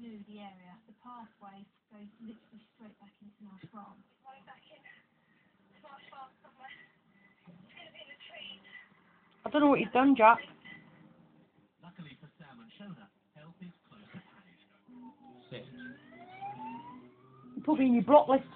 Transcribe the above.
knew the area. The pathway goes literally straight back into Marsh Farm. Right back in. Marsh Farm somewhere. It's going to be in the trees. I don't know what you've done, Jack. Luckily for Sam and Shona, help is close at hand. Six. You're probably in your block list.